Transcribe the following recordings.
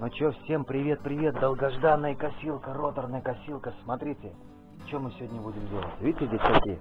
Ну чё, всем привет-привет, долгожданная косилка, роторная косилка. Смотрите, что мы сегодня будем делать. Видите, здесь какие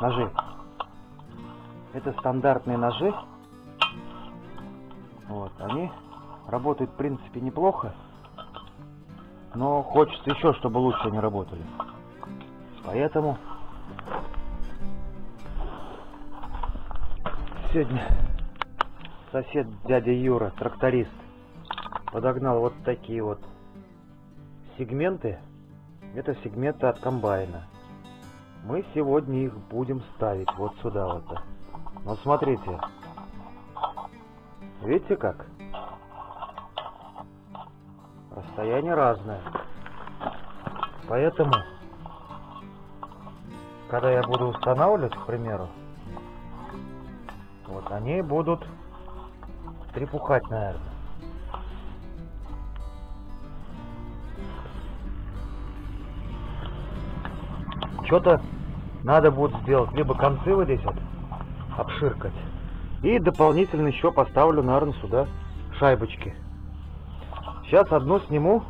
ножи? Это стандартные ножи. Вот, они работают, в принципе, неплохо. Но хочется еще, чтобы лучше они работали. Поэтому сегодня сосед дядя Юра, тракторист, подогнал вот такие вот сегменты. Это сегменты от комбайна. Мы сегодня их будем ставить вот сюда вот. Но смотрите. Видите как? Расстояние разное. Поэтому, когда я буду устанавливать, к примеру, вот они будут трепухать, наверное. Что-то надо будет сделать. Либо концы вот здесь вот обширкать. И дополнительно еще поставлю, наверное, сюда шайбочки. Сейчас одну сниму.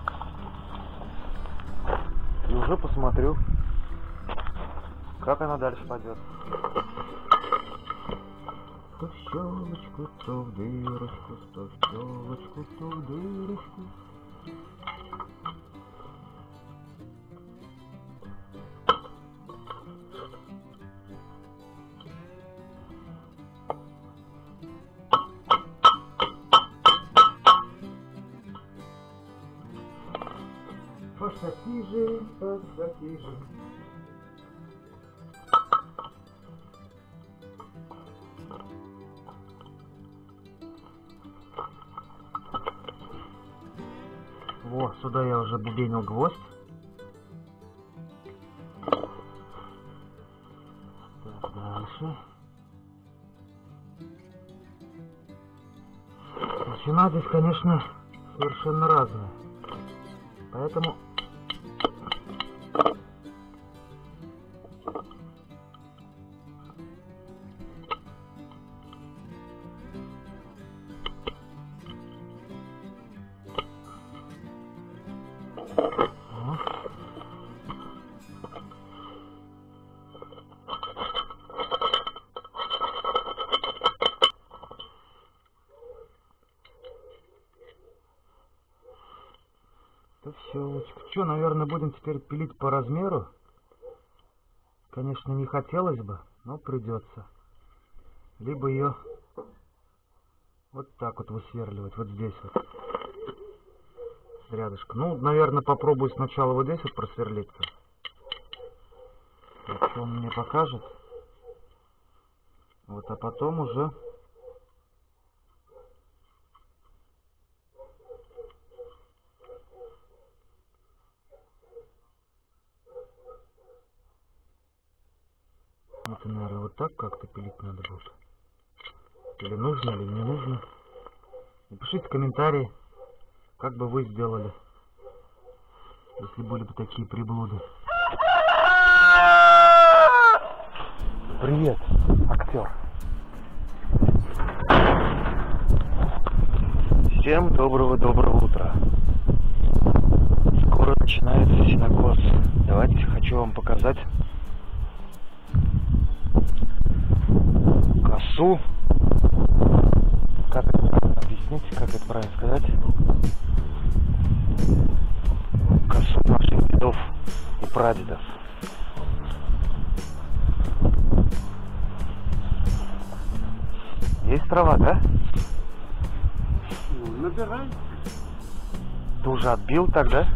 И уже посмотрю, как она дальше пойдет. То в щелочку, то в дырочку, то в щелочку, то в дырочку. Пассатижи, пассатижи. Во, сюда я уже бубенил гвоздь. Так, дальше. Толщина здесь, конечно, совершенно разная. Поэтому О. будем теперь пилить по размеру? Конечно, не хотелось бы, но придется. Либо ее вот так вот высверливать, вот здесь вот. С рядышком. Ну, наверное, попробую сначала вот здесь вот просверлиться. Что он мне покажет. Вот, а потом уже Это, наверное, вот так как-то пилить надо будет. Или нужно, или не нужно. Напишите комментарии, как бы вы сделали, если были бы такие приблуды. Привет, актер. Всем доброго-доброго утра. Скоро начинается синокос. Давайте хочу вам показать косу. Как это объяснить, как это правильно сказать? Косу наших дедов и прадедов. Есть трава, да? Ну, набирай. Ты уже отбил тогда?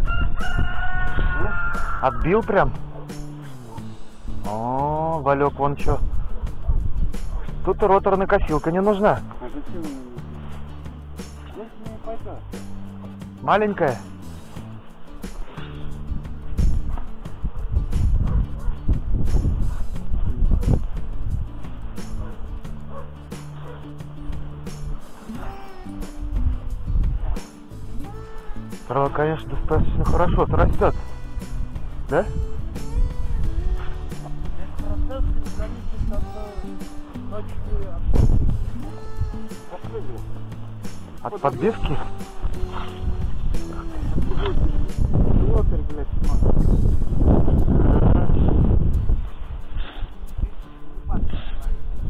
Отбил прям? О, Валек, вон что. Тут роторная косилка не нужна. Маленькая. Трава, конечно, достаточно хорошо растет. Да? Подбивки? Лотарь, блядь.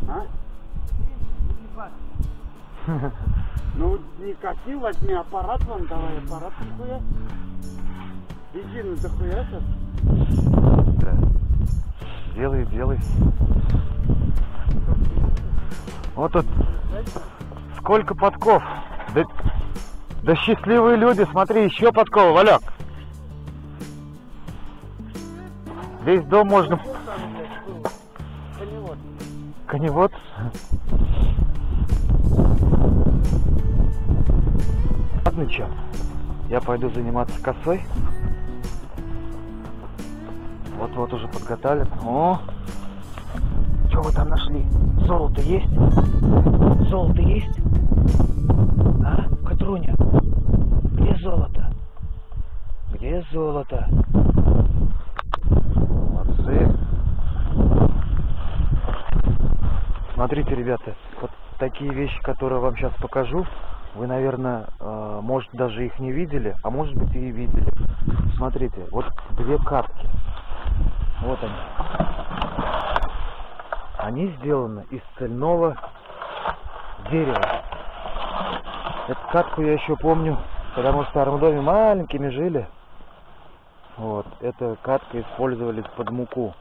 А? Ну, не кати, возьми аппарат вон, давай аппарат нихуя. Резину дохуя сейчас. Да. Делай, делай. Вот тут сколько подков. Да, да счастливые люди, смотри, еще подковы, Валек. Весь дом можно... Коневод. Коневод. Ладно, чё, я пойду заниматься косой. Вот-вот уже подготовлен. О, что вы там нашли? Золото есть? Золото есть? Катруня, где золото? Где золото? Молодцы. Смотрите, ребята, вот такие вещи, которые вам сейчас покажу, вы, наверное, э, может даже их не видели, а может быть и видели. Смотрите, вот две катки. Вот они. Они сделаны из цельного дерева. Эту катку я еще помню, когда мы в старом доме маленькими жили. Вот, эта катка использовались под муку.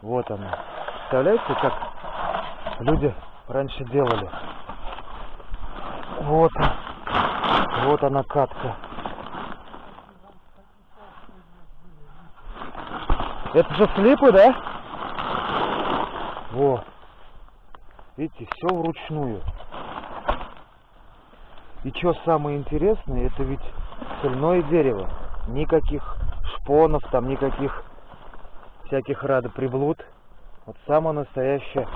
Вот она. Представляете, как люди раньше делали? Вот, вот она катка. Это же слипы, да? Во. Видите, все вручную. И что самое интересное, это ведь цельное дерево. Никаких шпонов, там никаких всяких рада приблуд. Вот самое настоящее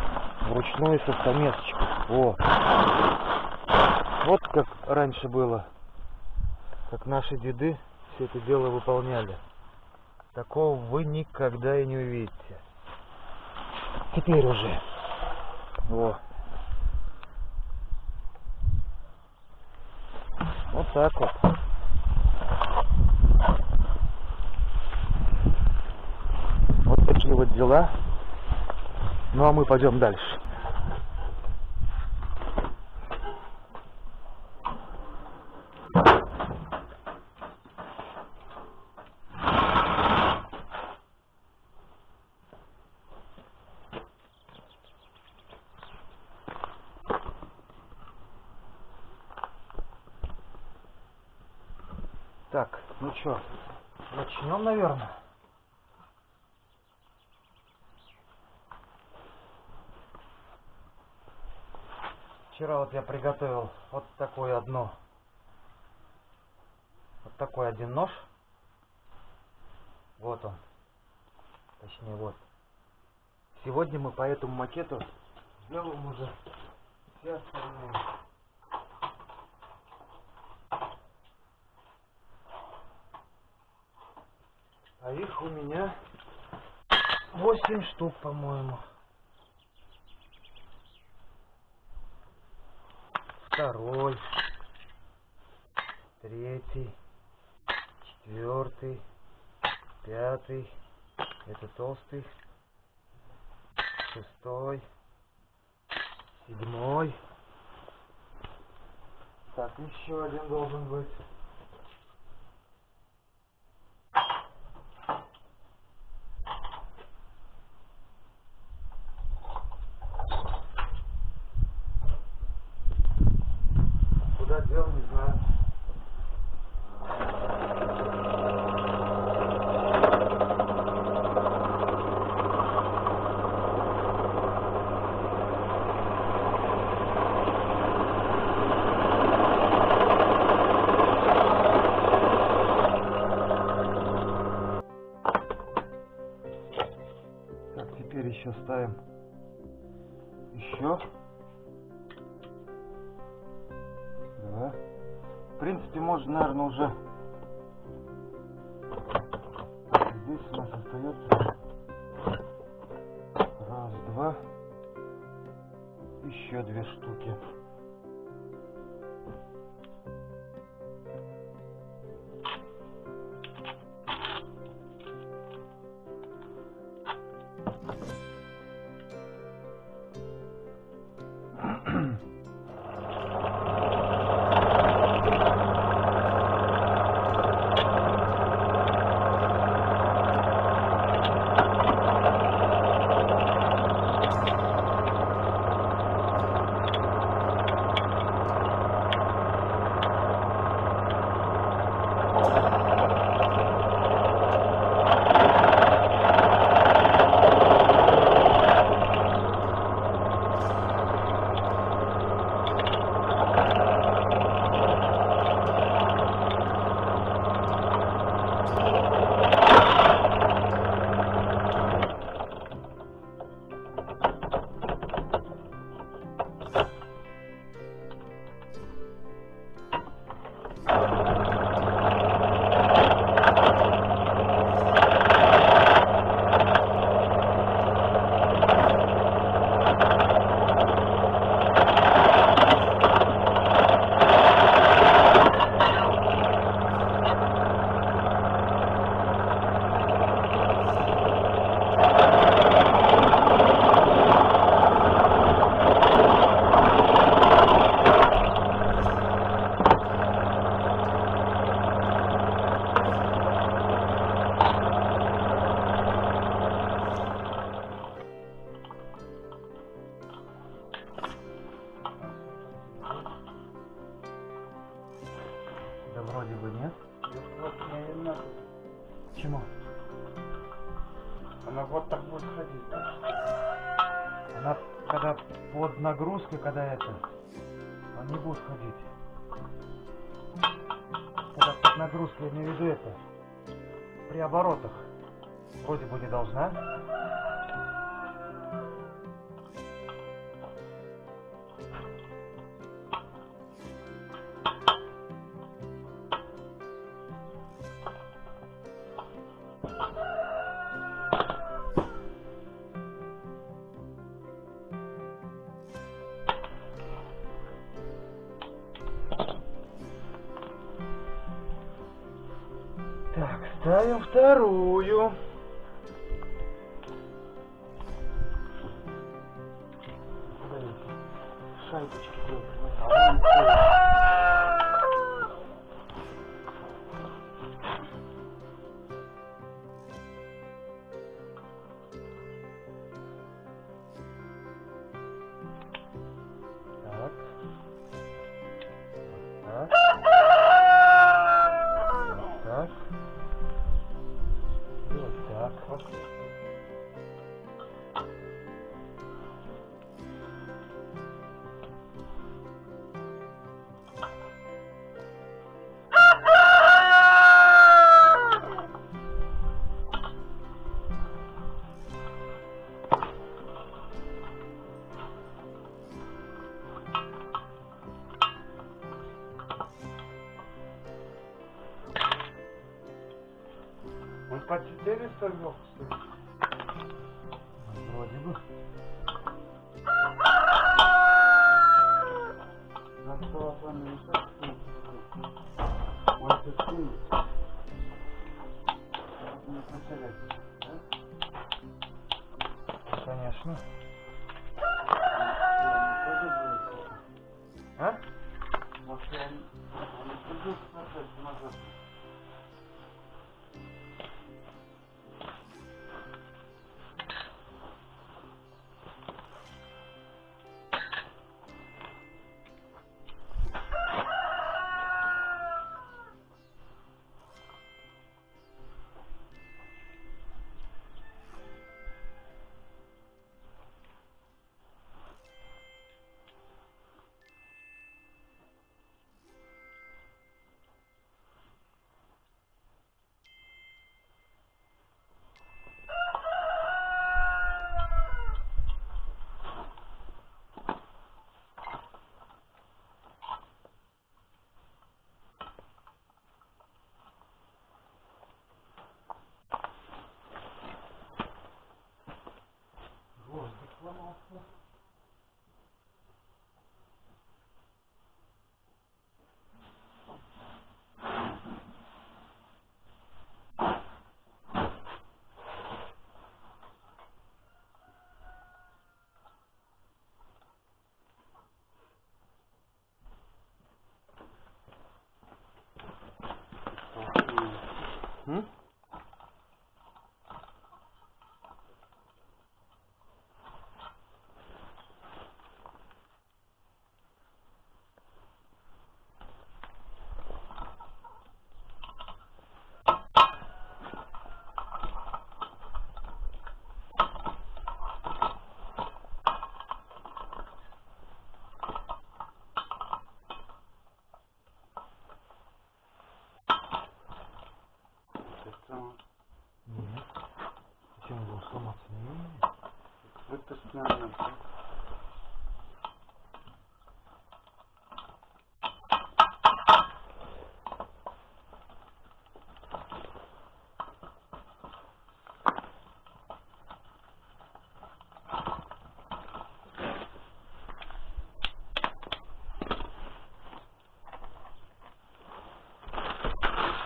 вручную со. О. Вот как раньше было. Как наши деды все это дело выполняли. Такого вы никогда и не увидите. Теперь уже. Во. Вот так вот. Вот такие вот дела. Ну а мы пойдем дальше. Так, чё, начнем, наверное. Вчера вот я приготовил вот такое одно, вот такой один нож. Вот он, точнее вот. Сегодня мы по этому макету сделаем уже все остальные. А их у меня 8 штук, по-моему. Второй, третий, четвертый, пятый, это толстый, шестой, седьмой. Так, еще один должен быть. Еще Да. В принципе, можно, наверное, уже... нагрузкой, когда это, она не будет ходить. Когда под нагрузкой, я имею в виду это, при оборотах. Вроде бы не должна. Вторую. 4 стоит мог стоить? Вроде бы. Нам было с вами что Вот это скинуть. Не потерять, да? Конечно. А? Может, я не буду смотреть назад.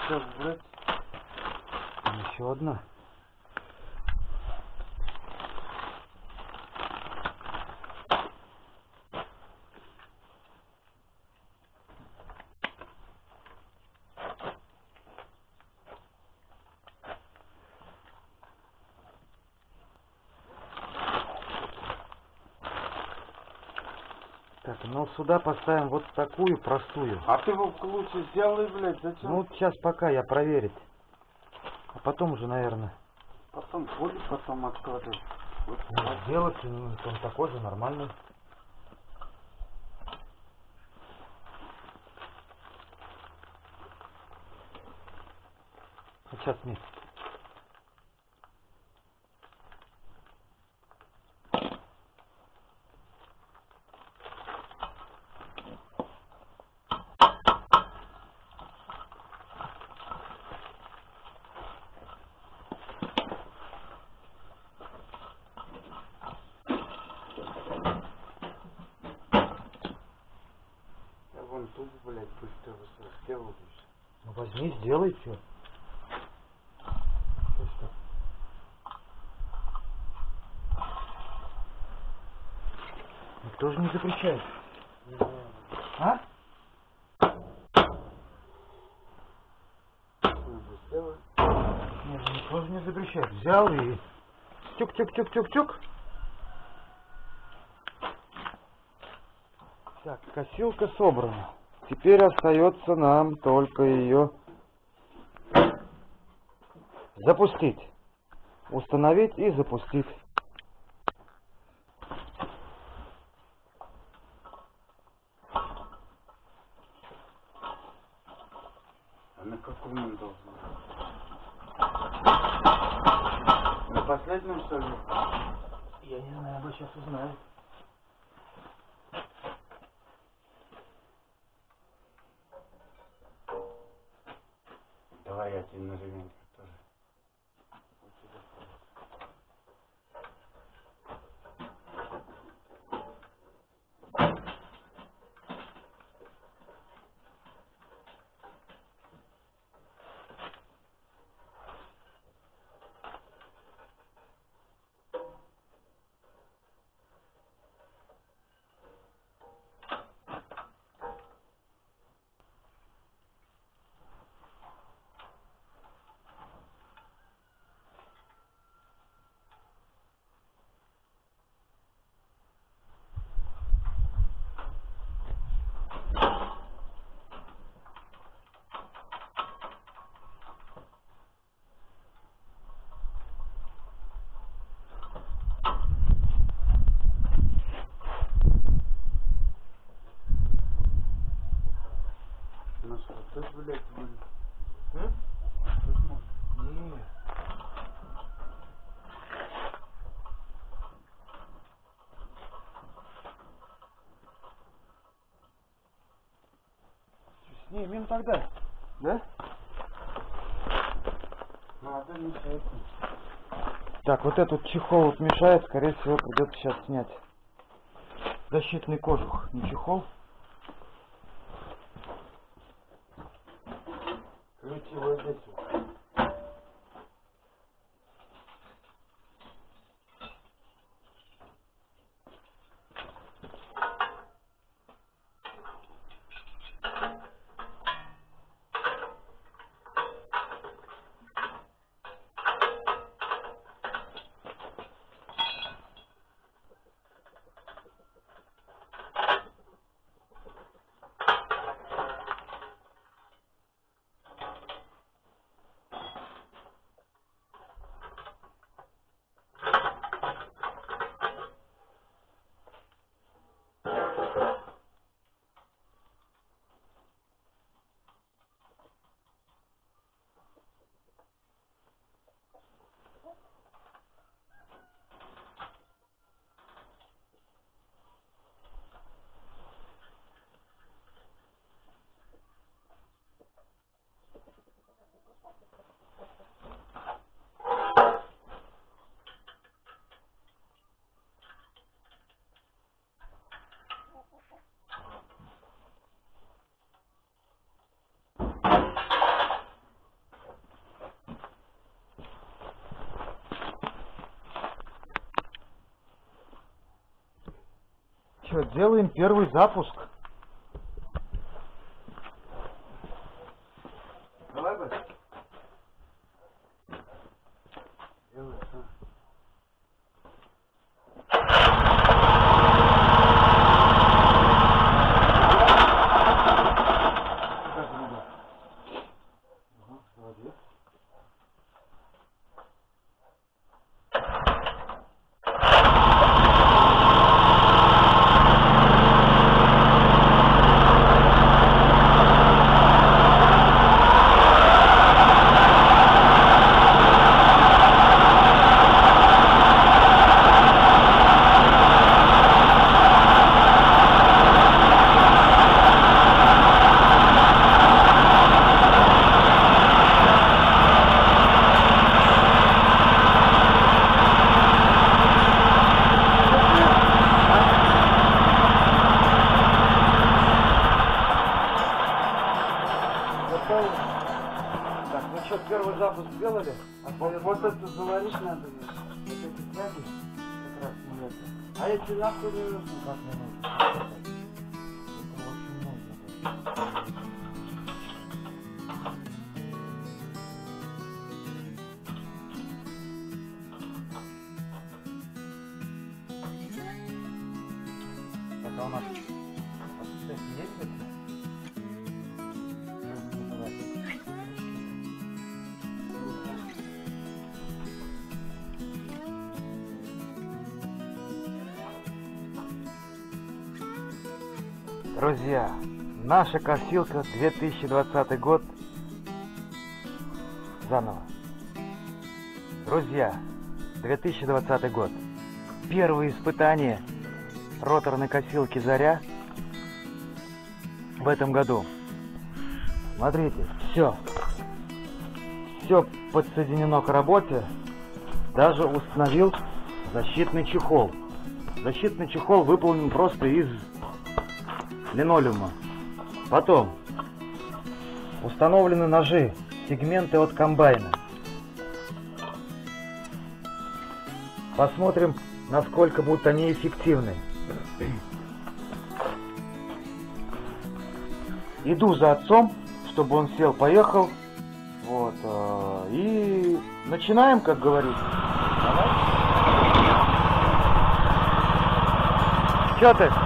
Все, брать. Еще одна. Ну сюда поставим вот такую простую. А ты его лучше сделай, блядь, зачем? Ну, сейчас пока я проверить. А потом уже, наверное, потом будет, потом откладывай. Вот, вот. сделать, ну, он такой же, нормальный. Сейчас нет. Я вон тут, блядь, быстро быстро сделал. Ну возьми, сделай все. Никто же не запрещает. А? Нет, никто же не запрещает. Взял и тюк-тюк-тюк-тюк-тюк. Так, косилка собрана. Теперь остается нам только ее запустить. Установить и запустить. А на каком он должен? На последнем, что ли? Я не знаю, вы сейчас узнаю. Давай я тебе на ремень тоже. Вот сюда. Ну что, тут, блядь? Тут можно. Не. Снимем тогда. Да? Надо мешать. Так, вот этот чехол вот мешает, скорее всего, придется сейчас снять. Защитный кожух, не чехол. Ключи вот здесь вот. Что, делаем первый запуск. Давай, бы. Делай, а. готовы. Так, ну что, первый запуск сделали? Вот, вот это заварить надо. Вот эти тяги как раз не это. А эти нахуй не нужны. Как не нужно? Это очень нужно. Друзья, наша косилка 2020 год заново. Друзья, 2020 год. Первые испытания роторной косилки «Заря» в этом году. Смотрите, все. Все подсоединено к работе. Даже установил защитный чехол. Защитный чехол выполнен просто из линолеума. Потом установлены ножи, сегменты от комбайна. Посмотрим, насколько будут они эффективны. Иду за отцом, чтобы он сел, поехал. Вот. э, И начинаем, как говорится. Давай. Че ты?